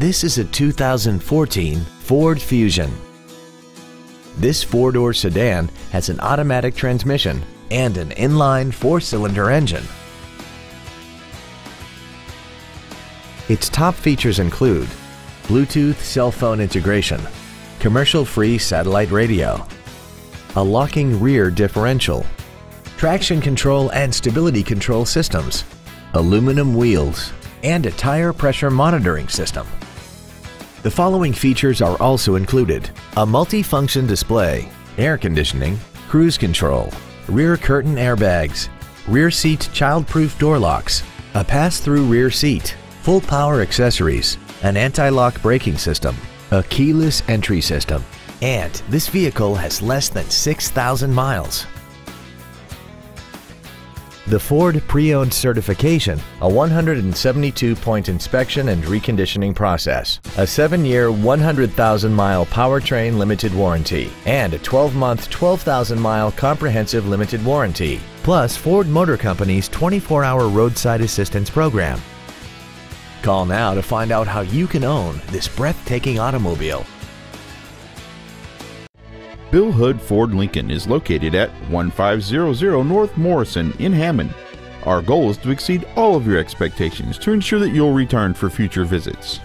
This is a 2014 Ford Fusion. This four-door sedan has an automatic transmission and an inline four-cylinder engine. Its top features include Bluetooth cell phone integration, commercial-free satellite radio, a locking rear differential, traction control and stability control systems, aluminum wheels, and a tire pressure monitoring system. The following features are also included. A multi-function display, air conditioning, cruise control, rear curtain airbags, rear seat child-proof door locks, a pass-through rear seat, full power accessories, an anti-lock braking system, a keyless entry system, and this vehicle has less than 6,000 miles. The Ford Pre-Owned Certification, a 172-point inspection and reconditioning process, a 7-year, 100,000-mile powertrain limited warranty, and a 12-month, 12,000-mile comprehensive limited warranty, plus Ford Motor Company's 24-hour roadside assistance program. Call now to find out how you can own this breathtaking automobile. Bill Hood Ford Lincoln is located at 1500 North Morrison in Hammond. Our goal is to exceed all of your expectations to ensure that you'll return for future visits.